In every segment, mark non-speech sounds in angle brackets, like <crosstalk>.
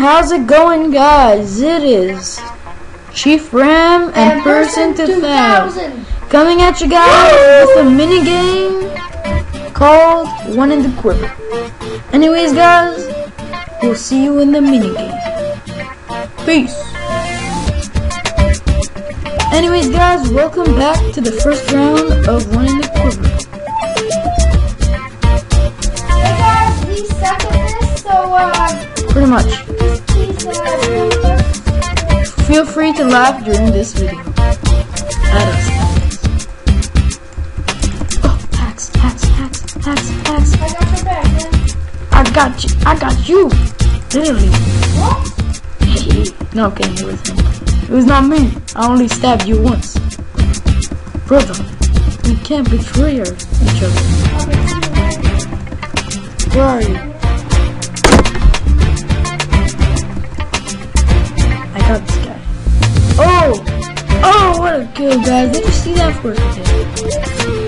how's it going, guys? It is Chief Ram and, Person 2000 coming at you guys with a mini game called One in the Quiver. Anyways, guys, we'll see you in the mini game. Peace. Anyways, guys, welcome back to the first round of One in the Quiver. Hey guys, we suck at this, so uh, Pretty much. Laugh during this video. At us. Oh, hacks, hacks, hacks, hacks, hacks. I got your back, man. I got you. I got you. Literally. What? <laughs> no, okay, it was him. It was not me. I only stabbed you once. Brother, we can't betray each other. Where are you? I got this guy. A kill, guys. Did you see that first hit? Ah!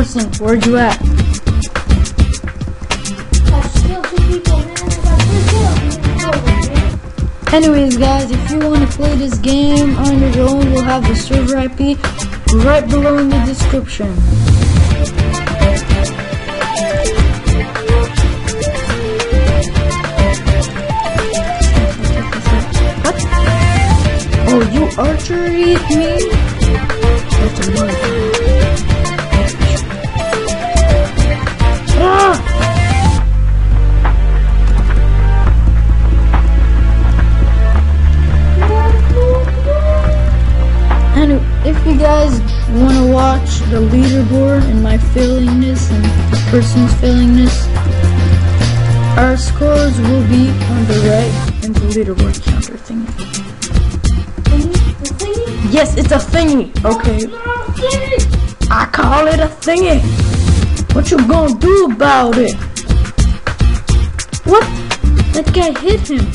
Person, where'd you at? Anyways, guys, if you want to play this game on your own, we'll have the server IP right below in the description. What? Oh, you archery me? You guys want to watch the leaderboard and my failingness and the person's failingness, our scores will be on the right in the leaderboard counter thingy. Thingy? Yes, it's a thingy. Okay! I call it a thingy. What you gonna do about it? What? That guy hit him.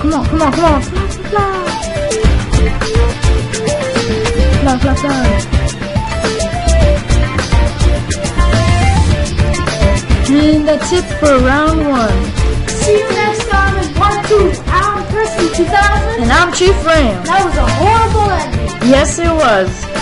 Come on, come on, come on, come on. Fly, fly, fly. And that's it for round one. See you next time in part two. I'm Person 2000. And I'm Chief Ram. That was a horrible ending. Yes, it was.